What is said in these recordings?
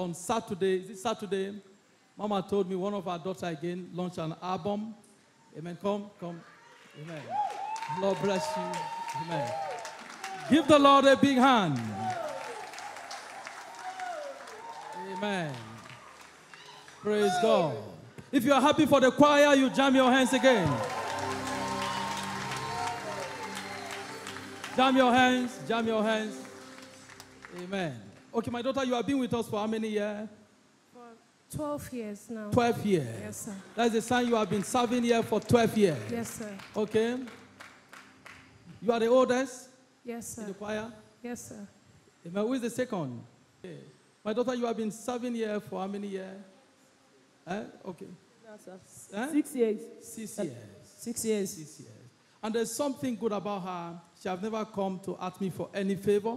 on Saturday, is it Saturday? Mama told me one of our daughters again launched an album. Amen. Come, come. Amen. Lord bless you. Amen. Give the Lord a big hand. Amen. Praise God. If you are happy for the choir, you jam your hands again. Jam your hands, jam your hands. Amen. Okay, my daughter, you have been with us for how many years? For 12 years now. 12 years. Yes, sir. That's the sign you have been serving here for 12 years. Yes, sir. Okay. You are the oldest Yes, sir. in the choir. Yes, sir. Amen. Who is the second? Okay. My daughter, you have been serving here for how many years? Eh? Okay. Eh? Six years. Six years. Six years. Six years. And there's something good about her. She have never come to ask me for any favor.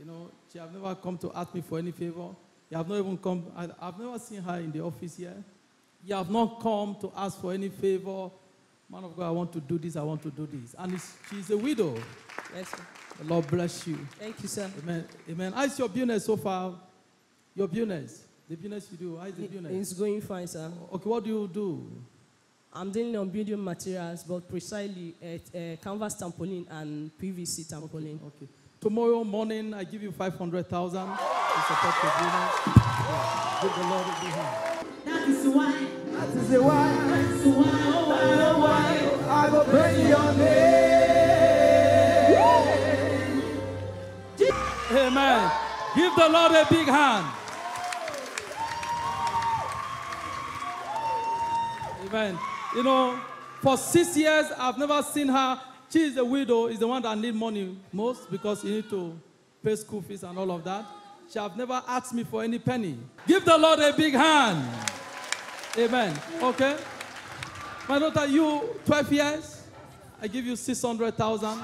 You know, she have never come to ask me for any favor. You have not even come. I, I've never seen her in the office here. You have not come to ask for any favor. Man of God, I want to do this. I want to do this. And it's, she's a widow. Yes, sir. The Lord bless you. Thank you, sir. Amen. Amen. How's your business so far? Your business. The business you do. How's the business? It's going fine, sir. Okay, what do you do? I'm dealing on building materials, but precisely at uh, canvas tampolin and PVC tampolin. Okay. Tomorrow morning, I give you 500,000 to support your business. Give the Lord a big hand. That is why. That is why. That's oh, oh, why. Oh, I know why. I go praise your name. Amen. Give the Lord a big hand. Amen. You know, for six years, I've never seen her. She is a widow, is the one that need money most because you need to pay school fees and all of that. She have never asked me for any penny. Give the Lord a big hand. Amen. Okay. My daughter, you 12 years. I give you 600,000. Waiting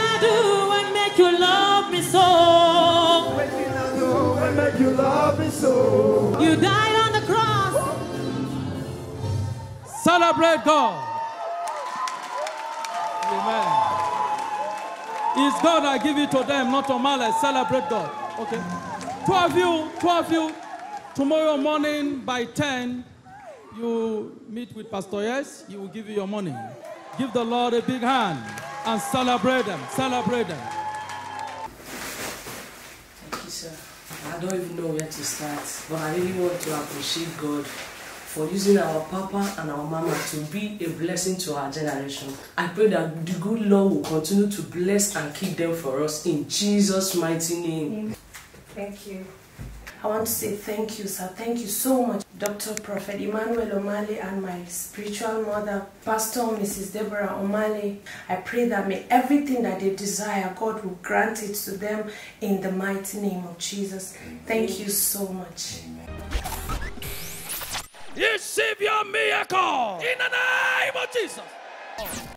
I do and make you love me so. Waiting I do and make you love me so. You died Celebrate God. Amen. It's God I give it to them, not to Male. Celebrate God. Okay. Two of you, two of you, tomorrow morning by 10, you meet with Pastor Yes. He will give you your money. Give the Lord a big hand and celebrate them. Celebrate them. Thank you, sir. I don't even know where to start, but I really want to appreciate God for using our papa and our mama to be a blessing to our generation. I pray that the good Lord will continue to bless and keep them for us in Jesus' mighty name. Thank you. I want to say thank you, sir. Thank you so much, Dr. Prophet Emmanuel Omale and my spiritual mother, Pastor Mrs. Deborah Omale. I pray that may everything that they desire, God will grant it to them in the mighty name of Jesus. Thank you so much. Receive your miracle in the name of Jesus.